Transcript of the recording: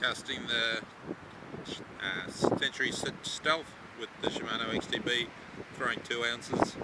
casting the uh, Century Stealth with the Shimano XTB, throwing 2 ounces.